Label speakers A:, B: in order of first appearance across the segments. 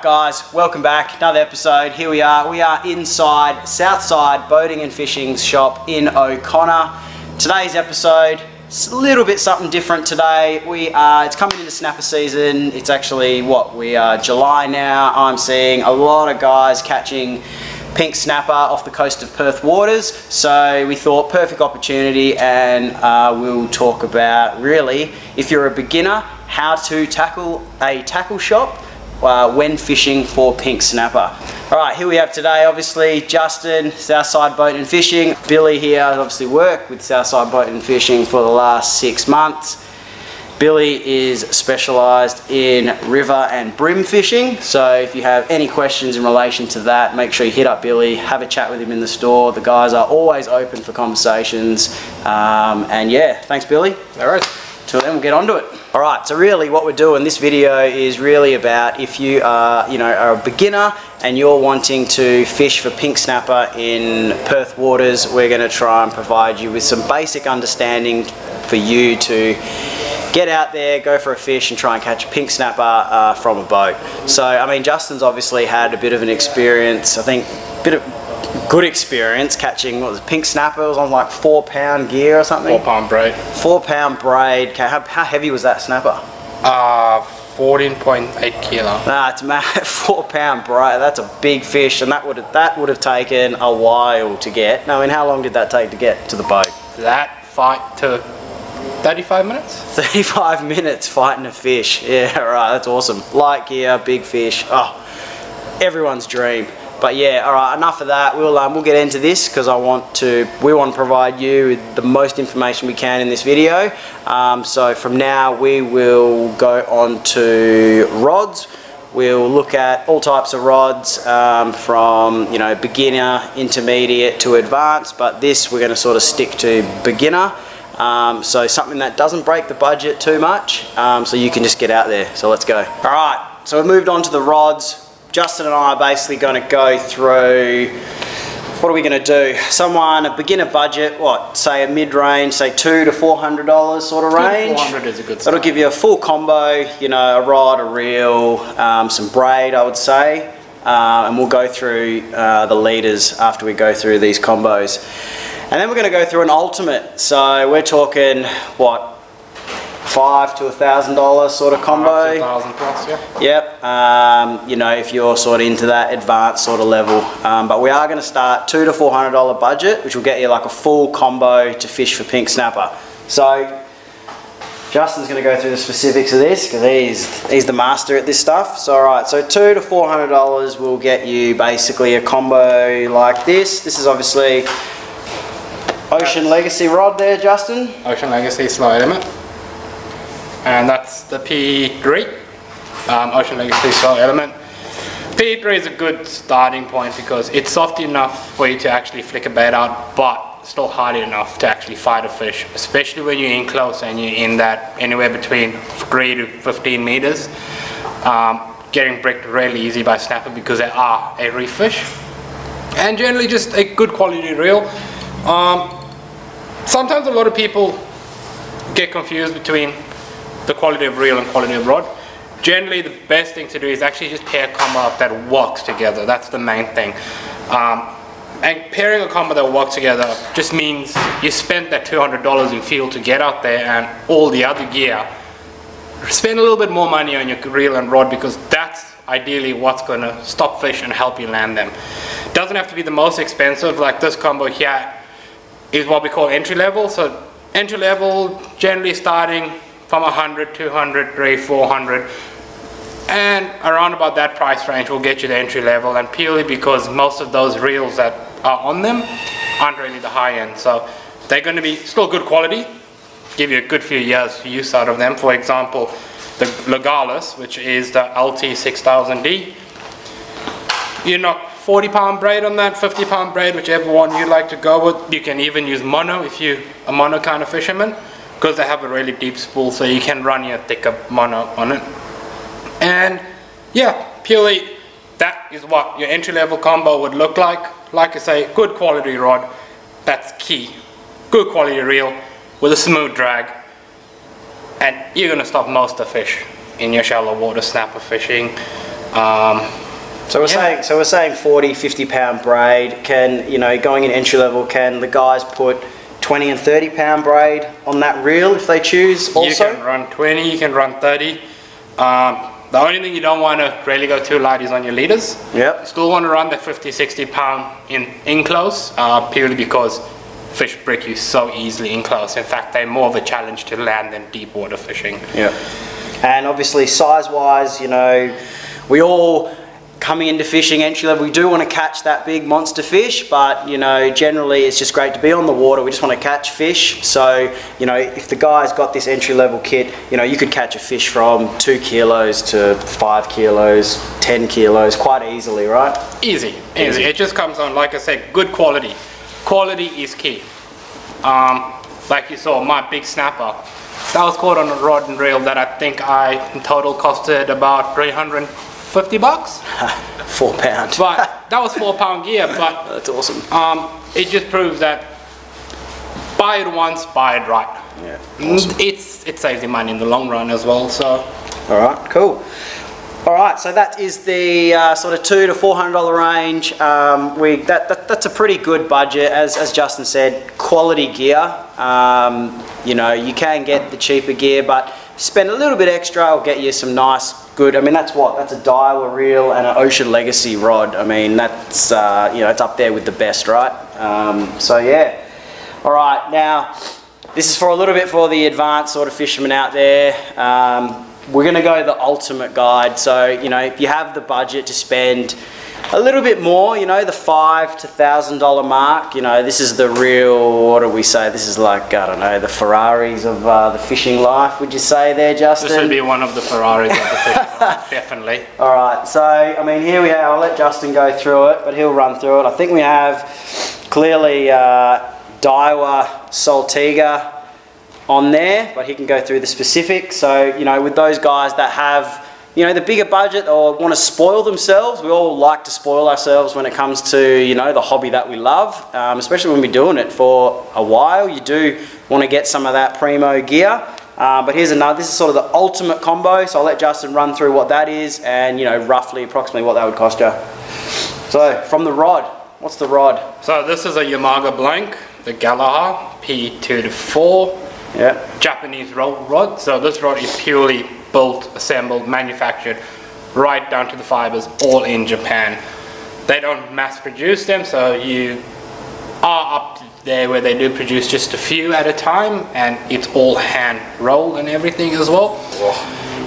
A: Alright guys, welcome back. Another episode. Here we are. We are inside Southside Boating and Fishing Shop in O'Connor. Today's episode, it's a little bit something different today. We are, it's coming into snapper season. It's actually, what, we are July now. I'm seeing a lot of guys catching pink snapper off the coast of Perth waters. So we thought perfect opportunity and uh, we'll talk about really, if you're a beginner, how to tackle a tackle shop uh, when fishing for pink snapper. All right, here we have today, obviously, Justin, Southside Boat and Fishing. Billy here, obviously worked with Southside Boat and Fishing for the last six months. Billy is specialised in river and bream fishing. So if you have any questions in relation to that, make sure you hit up Billy, have a chat with him in the store. The guys are always open for conversations. Um, and yeah, thanks Billy.
B: All right.
A: Till then, we'll get on to it. All right, so really what we're doing, this video is really about if you are, you know, are a beginner and you're wanting to fish for pink snapper in Perth waters, we're gonna try and provide you with some basic understanding for you to get out there, go for a fish and try and catch a pink snapper uh, from a boat. So, I mean, Justin's obviously had a bit of an experience, I think, a bit of good experience catching what was it, pink snapper. It was on like four pound gear or something.
B: Four pound braid.
A: Four pound braid. Okay, how, how heavy was that snapper?
B: Uh, 14.8 kilo.
A: Nah, it's mad. Four pound braid. That's a big fish, and that would that would have taken a while to get. I mean, how long did that take to get to the boat?
B: That fight took 35 minutes.
A: 35 minutes fighting a fish. Yeah, right. That's awesome. Light gear, big fish. Oh, everyone's dream. But yeah, all right, enough of that. We'll, um, we'll get into this because I want to, we want to provide you with the most information we can in this video. Um, so from now we will go on to rods. We'll look at all types of rods um, from you know beginner, intermediate to advanced, but this we're going to sort of stick to beginner. Um, so something that doesn't break the budget too much, um, so you can just get out there. So let's go. All right, so we've moved on to the rods. Justin and I are basically going to go through what are we going to do? Someone, a beginner budget, what, say a mid-range, say two to four hundred dollars sort of range.
B: Four hundred is a good.
A: That'll give you a full combo, you know, a rod, a reel, um, some braid, I would say, uh, and we'll go through uh, the leaders after we go through these combos. And then we're going to go through an ultimate. So we're talking what five to a thousand dollar sort of combo.
B: Thousand plus, yeah.
A: Yep. Um, you know, if you're sort of into that advanced sort of level, um, but we are going to start two to four hundred dollar budget, which will get you like a full combo to fish for pink snapper. So. Justin's going to go through the specifics of this because he's he's the master at this stuff. So all right, so two to four hundred dollars will get you basically a combo like this. This is obviously Ocean Legacy rod there, Justin.
B: Ocean Legacy slow element, and that's the P3. Um, Ocean Legacy slow element. P3 is a good starting point because it's soft enough for you to actually flick a bait out, but still hard enough to actually fight a fish, especially when you're in close and you're in that anywhere between 3 to 15 meters. Um, getting bricked really easy by snapper because they are a reef fish. And generally just a good quality reel. Um, sometimes a lot of people get confused between the quality of reel and quality of rod. Generally, the best thing to do is actually just pair a combo up that works together. That's the main thing. Um, and pairing a combo that works together just means you spent that $200 in fuel to get out there and all the other gear. Spend a little bit more money on your reel and rod because that's ideally what's going to stop fish and help you land them. Doesn't have to be the most expensive, like this combo here is what we call entry level. So entry level generally starting from 100, 200, 300, 400 and around about that price range will get you the entry level and purely because most of those reels that are on them aren't really the high end. So they're going to be still good quality give you a good few years use out of them. For example the Legalis which is the LT 6000D you knock 40 pound braid on that 50 pound braid whichever one you like to go with. You can even use mono if you a mono kind of fisherman because they have a really deep spool so you can run your thicker mono on it and yeah, purely that is what your entry level combo would look like. Like I say, good quality rod, that's key. Good quality reel with a smooth drag. And you're gonna stop most of the fish in your shallow water snapper fishing. Um,
A: So we're
B: Yeah.
A: saying so we're saying 40, 50 pound braid. Can you know going in entry level? Can the guys put 20 and 30 pound braid on that reel if they choose? Also,
B: You can run 20, you can run 30. Um, the only thing you don't want to really go too light is on your leaders.
A: Yep.
B: Still want to run the 50, 60 pound in, in close, uh, purely because fish break you so easily in close. In fact, they're more of a challenge to land than deep water fishing.
A: Yeah. And obviously, size wise, you know, we all coming into fishing entry level, we do want to catch that big monster fish, but you know, generally it's just great to be on the water. We just want to catch fish. So, you know, if the guy's got this entry level kit, you know, you could catch a fish from two kilos to five kilos, 10 kilos quite easily, right?
B: Easy, easy.
A: Easy.
B: It just comes on, like I said, good quality. Quality is key. Um, like you saw, my big snapper, that was caught on a rod and reel that I think I in total costed about 350 bucks.
A: Four pound.
B: But that was four pound gear. But
A: That's awesome.
B: um, it just proves that buy it once, buy it right.
A: Yeah.
B: Mm, It's it saves you money in the long run as well. So
A: All right, cool. All right, so that is the uh, sort of two to four hundred dollar range. Um, we that, that that's a pretty good budget, as as Justin said. Quality gear. Um, you know, you can get the cheaper gear, but spend a little bit extra, will get you some nice, good. I mean, that's what that's a Daiwa reel and an Ocean Legacy rod. I mean, that's uh, you know, it's up there with the best, right? Um, so yeah. All right, now this is for a little bit for the advanced sort of fishermen out there. We're going to go the ultimate guide. So, you know, if you have the budget to spend a little bit more, you know, the five to thousand dollar mark, you know, this is the real, what do we say? This is like, I don't know, the Ferraris of uh, the fishing life, would you say there, Justin?
B: this would be one of the Ferraris of the fishing world, definitely.
A: All right, so I mean, here we are. I'll let Justin go through it, but he'll run through it. I think we have clearly uh, Daiwa Saltiga on there, but he can go through the specifics. So, you know, with those guys that have, you know, the bigger budget or want to spoil themselves, we all like to spoil ourselves when it comes to, you know, the hobby that we love, um, especially when we're doing it for a while. You do want to get some of that primo gear. Uh, but here's another, this is sort of the ultimate combo, so I'll let Justin run through what that is and, you know, roughly, approximately what that would cost you. So, from the rod, what's the rod?
B: So this is a Yamaga Blank, the Galahad P2 to 4
A: Yeah,
B: Japanese roll rod. So this rod is purely built, assembled, manufactured, right down to the fibers, all in Japan. They don't mass produce them, so you are up there where they do produce just a few at a time, and it's all hand rolled and everything as well.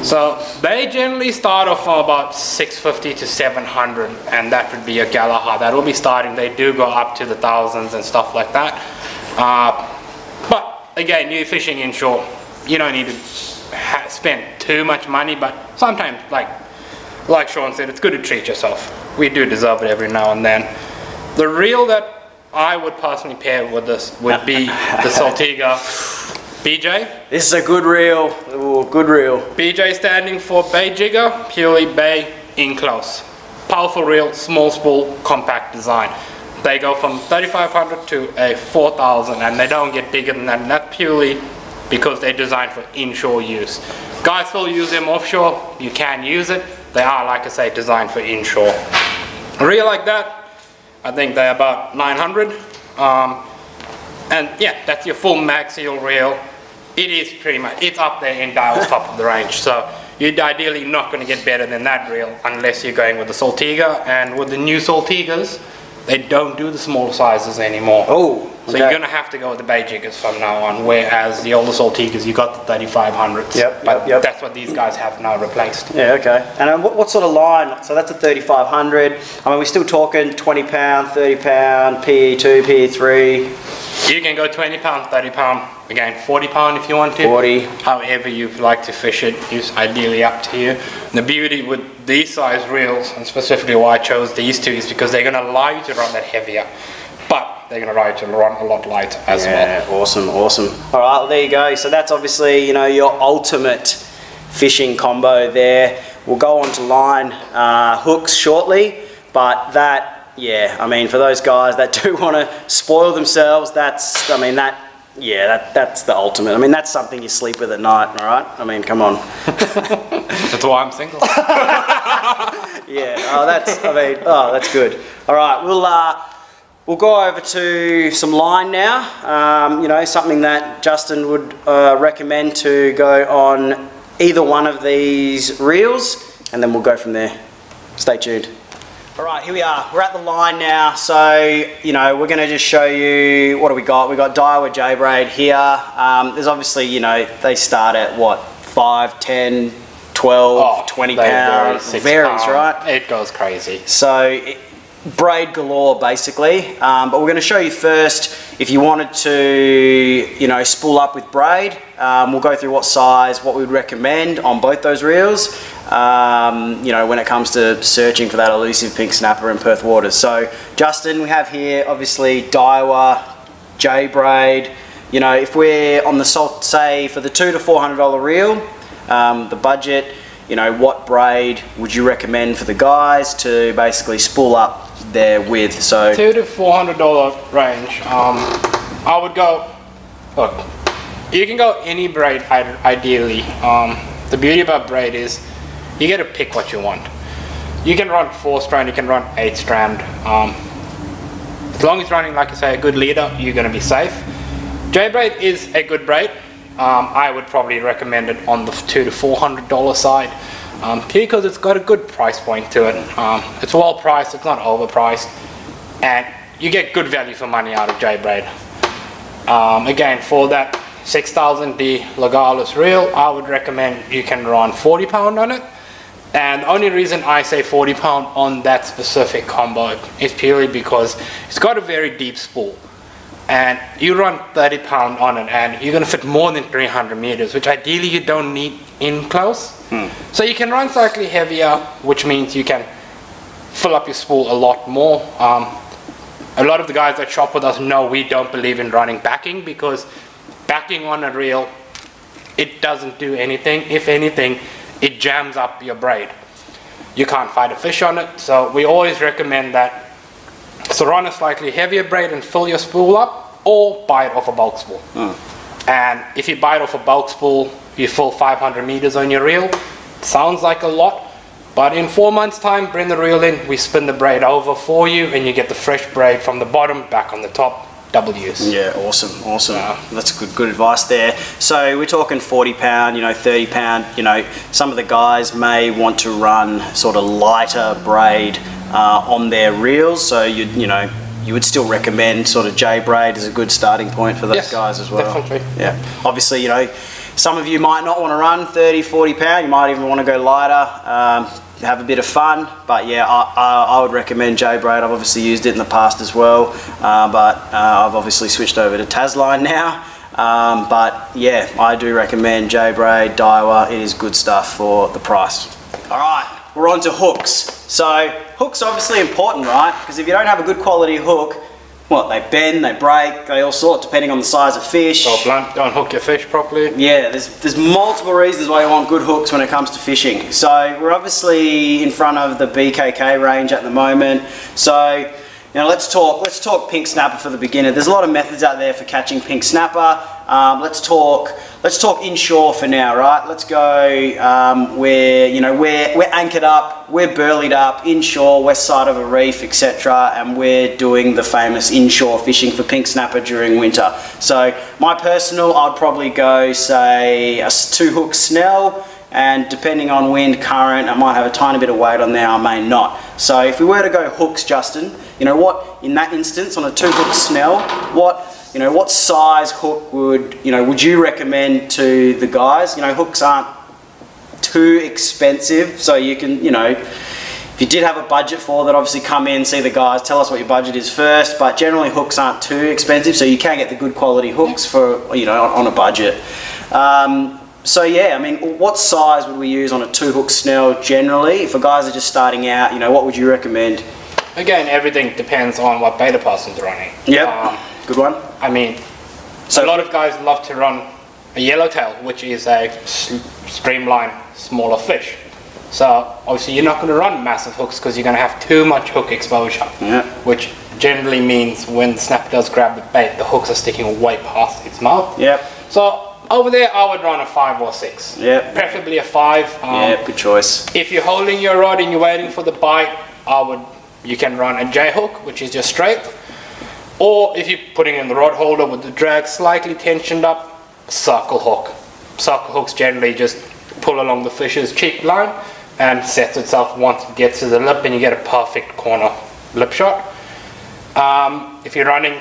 B: So they generally start off from about 650 to 700, and that would be a Galahad. That will be starting. They do go up to the thousands and stuff like that. Uh, again, you're fishing inshore. You don't need to ha- spend too much money, but sometimes, like like Sean said, it's good to treat yourself. We do deserve it every now and then. The reel that I would personally pair with this would be the Saltiga BJ.
A: this is a good reel. Ooh, good reel.
B: BJ standing for Bay Jigger, purely Bay in close. Powerful reel, small spool, compact design. They go from 3500 to a 4000 and they don't get bigger than that. And that's purely because they're designed for inshore use. Guys still use them offshore, you can use it. They are, like I say, designed for inshore. A reel like that, I think they're about 900. Um, and yeah, that's your full maxial reel. It is pretty much, it's up there in Daiwas top of the range. So you're ideally not going to get better than that reel unless you're going with the Saltiga. And with the new Saltigas, they don't do the small sizes anymore.
A: Oh,
B: So
A: okay.
B: you're going to have to go with the Bay Jiggers from now on, whereas the older Saltigas, you got the 3500s.
A: Yep,
B: But
A: yep,
B: that's what these guys have now replaced.
A: Yeah, okay. And um, what, what sort of line? So that's a 3500. I mean, we're still talking 20 pound, 30 pound, PE2, PE3,
B: You can go 20 pound, 30 pound, again 40 pound if you want to.
A: 40.
B: However you like to fish it is ideally up to you. The beauty with these size reels, and specifically why I chose these two, is because they're going to allow you to run that heavier, but they're going to you to run a lot lighter as well.
A: Yeah, awesome, awesome. All right, well, there you go. So that's obviously, you know, your ultimate fishing combo there. We'll go on to line uh, hooks shortly, but that, yeah, I mean, for those guys that do want to spoil themselves, that's, I mean, that, yeah, that, that's the ultimate. I mean, that's something you sleep with at night, all right? I mean, come on.
B: That's why I'm single.
A: Yeah, oh, that's, I mean, oh, that's good. All right, we'll, uh, we'll go over to some line now. Um, you know, something that Justin would uh, recommend to go on either one of these reels, and then we'll go from there. Stay tuned. All right, here we are. We're at the line now. So, you know, we're going to just show you what do we got. We got Daiwa J Braid here. Um, there's obviously, you know, they start at what, 5, 10, 12, 20
B: Oh, they vary,
A: pounds.
B: six
A: Varies,
B: pound.
A: right?
B: It goes crazy.
A: So it, braid galore basically, um, but we're going to show you first if you wanted to, you know, spool up with braid. Um, we'll go through what size, what we would recommend on both those reels. Um, you know, when it comes to searching for that elusive pink snapper in Perth waters. So Justin, we have here obviously Daiwa, J braid. You know, if we're on the salt, say for the two to four hundred dollar reel, um, the budget, you know, what braid would you recommend for the guys to basically spool up their width? So,
B: Two to four hundred dollar range. Um, I would go. Look, you can go any braid ideally. Um, the beauty about braid is you get to pick what you want. You can run four strand, you can run eight strand. Um, as long as you're running, like I say, a good leader, you're going to be safe. J braid is a good braid. Um, I would probably recommend it on the two to four hundred dollar side um, because it's got a good price point to it. Um, it's well priced, it's not overpriced, and you get good value for money out of J braid. Um, again, for that 6000D Legalis reel, I would recommend you can run 40 pound on it. And the only reason I say 40 pound on that specific combo is purely because it's got a very deep spool. And you run 30 pound on it and you're gonna fit more than 300 meters, which ideally you don't need in close. So you can run slightly heavier, which means you can fill up your spool a lot more. Um, a lot of the guys that shop with us know we don't believe in running backing because backing on a reel, it doesn't do anything. If anything, it jams up your braid. You can't fight a fish on it, so we always recommend that. So run a slightly heavier braid and fill your spool up, or buy it off a bulk spool. And if you buy it off a bulk spool, you fill 500 meters on your reel. Sounds like a lot, but in four months' time, bring the reel in, we spin the braid over for you, and you get the fresh braid from the bottom back on the top. Double use.
A: yeah, awesome, awesome.
B: Yeah.
A: That's good, good advice there. So we're talking 40 pound, you know, 30 pound. You know, some of the guys may want to run sort of lighter braid uh, on their reels. So you, you know, you would still recommend sort of J braid as a good starting point for those
B: Yes,
A: guys as well.
B: definitely.
A: Yeah. Obviously, you know, some of you might not want to run 30, 40 pound. You might even want to go lighter. Um, have a bit of fun, but yeah, I, I, I would recommend J Braid. I've obviously used it in the past as well, uh, but uh, I've obviously switched over to Tasline now. Um, but yeah, I do recommend J Braid, Daiwa. It is good stuff for the price. All right, we're on to hooks. So hooks are obviously important, right? Because if you don't have a good quality hook, what they bend, they break, they all sort depending on the size of fish.
B: So blunt, don't hook your fish properly.
A: Yeah, there's, there's multiple reasons why you want good hooks when it comes to fishing. So we're obviously in front of the BKK range at the moment. So you know, let's talk let's talk pink snapper for the beginner. There's a lot of methods out there for catching pink snapper. Um, let's talk let's talk inshore for now, right? Let's go. Um, we're you know we're we're anchored up, we're burleyed up inshore, west side of a reef, etc. And we're doing the famous inshore fishing for pink snapper during winter. So my personal, I'd probably go say a two hook snell and depending on wind, current, I might have a tiny bit of weight on there, I may not. So if we were to go hooks, Justin, you know what, in that instance, on a two hook snell, what, you know, what size hook would, you know, would you recommend to the guys? You know, hooks aren't too expensive, so you can, you know, if you did have a budget for that, obviously come in, see the guys, tell us what your budget is first, but generally hooks aren't too expensive, so you can get the good quality hooks for, you know, on, on a budget. Um, so yeah, I mean, what size would we use on a two hook snell generally? If a guys are just starting out, you know, what would you recommend?
B: Again, everything depends on what beta person's running.
A: Yep,
B: Um,
A: good one.
B: I mean,
A: So-
B: a lot of guys love to run a yellowtail, which is a streamlined, smaller fish. So obviously you're not going to run massive hooks because you're going to have too much hook exposure,
A: Yeah.
B: which generally means when the snapper does grab the bait, the hooks are sticking way past its mouth.
A: Yep.
B: So Over there, I would run a five or six.
A: Yeah.
B: Preferably a five. Um,
A: yeah, good choice.
B: If you're holding your rod and you're waiting for the bite, I would. You can run a J hook, which is just straight. Or if you're putting in the rod holder with the drag slightly tensioned up, circle hook. Circle hooks generally just pull along the fish's cheek line and sets itself once it gets to the lip and you get a perfect corner lip shot. Um, if you're running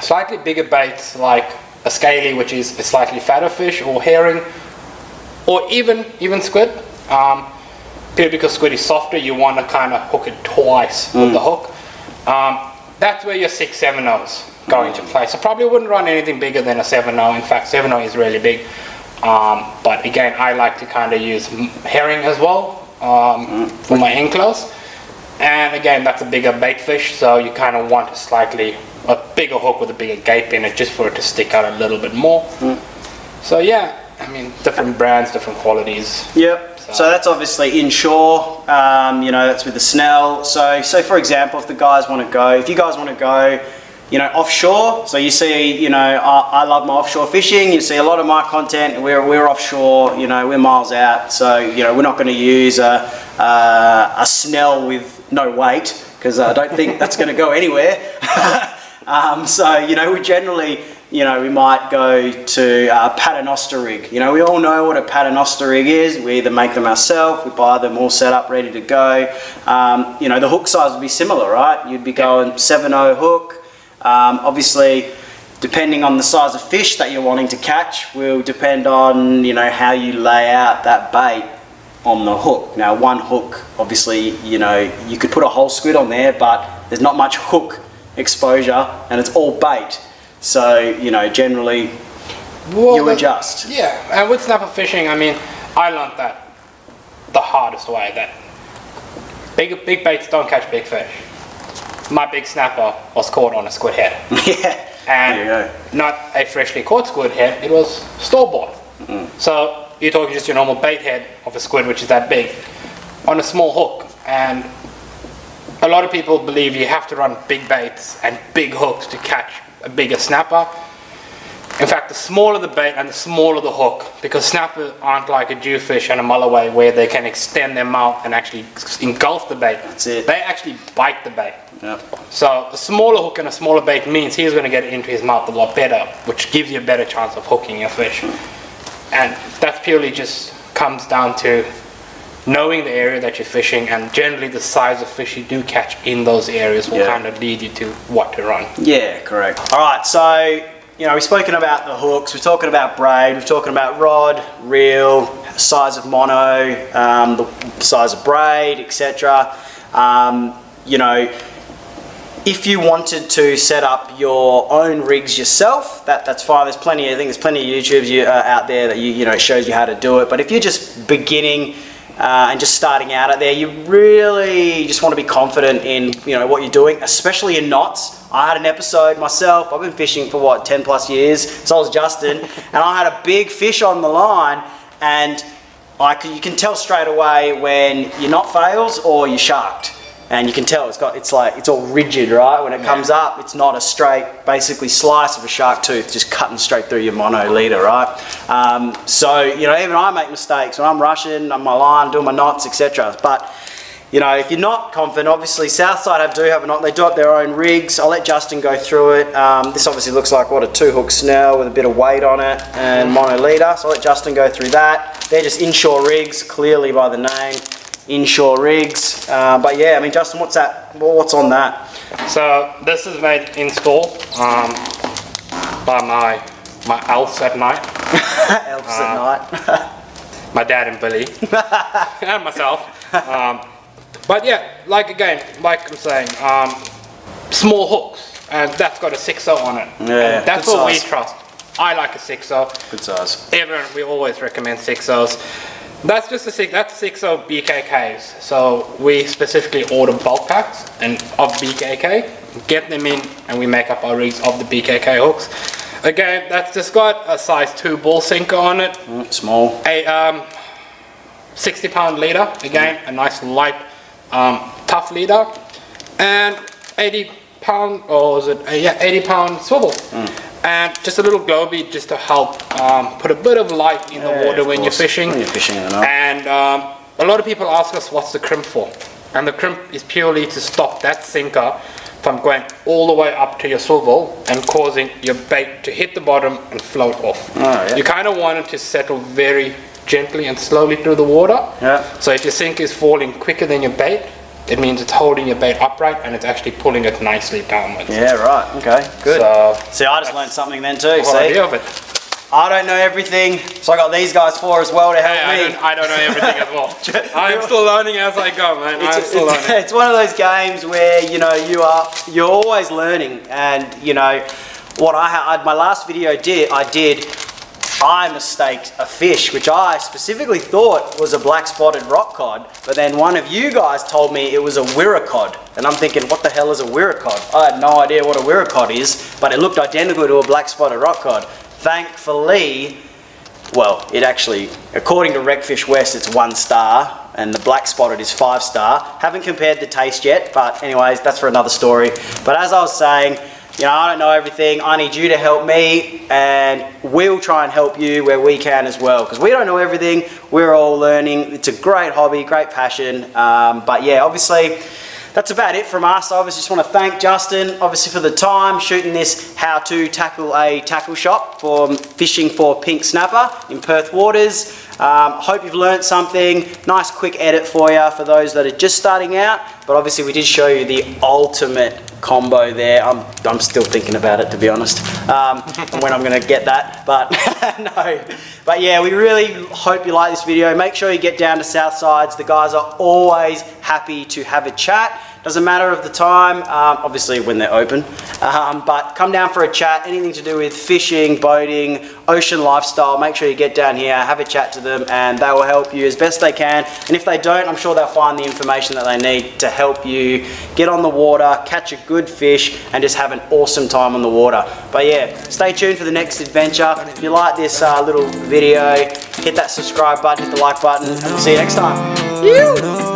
B: slightly bigger baits like a scaly, which is a slightly fatter fish, or herring, or even even squid, um, purely because squid is softer, you want to kind of hook it twice with the hook. Um, that's where your six seven O's go into play. So probably wouldn't run anything bigger than a seven O. In fact, seven O is really big. Um, but again, I like to kind of use herring as well um, for my enclose. And again, that's a bigger bait fish, so you kind of want a slightly a bigger hook with a bigger gape in it, just for it to stick out a little bit more. So yeah, I mean, different brands, different qualities.
A: Yep.
B: So-
A: So that's obviously inshore. Um, you know, that's with the Snell. So, so for example, if the guys want to go, if you guys want to go, you know, offshore. So you see, you know, I, I love my offshore fishing. You see a lot of my content. We're we're offshore. You know, we're miles out. So you know, we're not going to use a a, a Snell with no weight because I don't think that's going to go anywhere. um, so you know, we generally you know, we might go to a paternoster rig. You know, we all know what a paternoster rig is. We either make them ourselves, we buy them all set up, ready to go. Um, you know, the hook size would be similar, right? You'd be going 7/0 hook. Um, obviously, depending on the size of fish that you're wanting to catch, will depend on, you know, how you lay out that bait on the hook. Now, one hook, obviously, you know, you could put a whole squid on there, but there's not much hook exposure and it's all bait. So, you know, generally
B: Well,
A: you adjust.
B: Yeah, and with snapper fishing, I mean, I learned that the hardest way that big big baits don't catch big fish. My big snapper was caught on a squid head,
A: yeah.
B: and
A: There you go.
B: not a freshly caught squid head. It was store bought. Mm. So you're talking just your normal bait head of a squid, which is that big, on a small hook, and a lot of people believe you have to run big baits and big hooks to catch a bigger snapper. In fact, the smaller the bait and the smaller the hook, because snappers aren't like a jewfish and a mulloway where they can extend their mouth and actually engulf the bait.
A: That's it.
B: They actually bite the bait.
A: Yep.
B: So a smaller hook and a smaller bait means he's going to get it into his mouth a lot better, which gives you a better chance of hooking your fish. And that purely just comes down to knowing the area that you're fishing and generally the size of fish you do catch in those areas will
A: Yeah.
B: kind of lead you to what to run.
A: Yeah, correct. All right, so you know we've spoken about the hooks, we're talking about braid, we're talking about rod, reel, size of mono, um, the size of braid, etc. Um, you know, if you wanted to set up your own rigs yourself, that, that's fine. There's plenty. I think there's plenty of YouTubes you, uh, out there that you you know shows you how to do it. But if you're just beginning uh, and just starting out out there, you really just want to be confident in you know what you're doing, especially in knots. I had an episode myself. I've been fishing for what 10 plus years. So I was Justin, and I had a big fish on the line, and I can, you can tell straight away when your knot fails or you're sharked and you can tell it's got it's like it's all rigid right? When it comes up it's not a straight basically slice of a shark tooth just cutting straight through your mono leader right? Um, so you know even i make mistakes. When i'm rushing on my line doing my knots etc but you know if you're not confident obviously southside have do have a knot. They do have their own rigs. I'll let justin go through it. Um, this obviously looks like what a two hook snell with a bit of weight on it and mono leader so i'll let justin go through that. They're just inshore rigs clearly by the name inshore rigs. Uh, but yeah, I mean, Justin, what's that? What's on that?
B: So this is made in store um, by my my elves at night,
A: Elves at night.
B: my dad and Billy, and myself. Um, but yeah, like again, like I'm saying, um, small hooks, and that's got a 6.0 on it.
A: Yeah,
B: And that's what we trust. I like a 6.0.
A: Good size.
B: Everyone, we always recommend 6.0s. That's just a six. That's 6.0 of BKKs. So we specifically order bulk packs and of BKK, get them in, and we make up our rigs of the BKK hooks. Again, that's just got a size two ball sinker on it,
A: Mm, Small.
B: a um, 60 pound leader. Again, a nice light, um, tough leader, and 80 pound, or is it? Uh, yeah, 80 pound swivel. and just a little glow bead just to help um, put a bit of light in
A: Yeah,
B: the water when you're fishing.
A: When you're fishing in the night.
B: And um, a lot of people ask us what's the crimp for, and the crimp is purely to stop that sinker from going all the way up to your swivel and causing your bait to hit the bottom and float off.
A: Oh, yeah.
B: You kind of want it to settle very gently and slowly through the water.
A: Yeah.
B: So if your sink is falling quicker than your bait, it means it's holding your bait upright and it's actually pulling it nicely downwards.
A: Yeah, right. Okay, good.
B: So
A: See, I just learned something then too.
B: the whole
A: See,
B: idea of it.
A: I don't know everything, so I got these guys for as well to help
B: Hey, I
A: me.
B: don't, I don't know everything as well. I'm still learning as I go, man. I'm
A: it's,
B: still
A: it's,
B: learning.
A: it's one of those games where you know you are you're always learning, and you know what I had my last video did I did I mistaked a fish which I specifically thought was a black spotted rock cod, but then one of you guys told me it was a wirracod, and I'm thinking what the hell is a wirracod? I had no idea what a wirracod is, but it looked identical to a black spotted rock cod. Thankfully, well, it actually, according to Recfishwest, it's one star, and the black spotted is five star. Haven't compared the taste yet, but anyways, that's for another story. But as I was saying, you know, I don't know everything. I need you to help me, and we'll try and help you where we can as well. Because we don't know everything. We're all learning. It's a great hobby, great passion. Um, but yeah, obviously, that's about it from us. I obviously just want to thank Justin, obviously for the time shooting this how to tackle a tackle shop for fishing for pink snapper in Perth waters. Um, hope you've learnt something. Nice quick edit for you for those that are just starting out. But obviously we did show you the ultimate combo there. I'm, I'm still thinking about it to be honest, um, and when I'm going to get that. But no, but yeah, we really hope you like this video. Make sure you get down to Southside's. The guys are always happy to have a chat. Doesn't matter of the time, um, obviously when they're open, um, but come down for a chat. Anything to do with fishing, boating, ocean lifestyle, make sure you get down here, have a chat to them, and they will help you as best they can. And if they don't, I'm sure they'll find the information that they need to help you get on the water, catch a good fish, and just have an awesome time on the water. But yeah, stay tuned for the next adventure. If you like this uh, little video, hit that subscribe button, hit the like button, and we'll see you next time.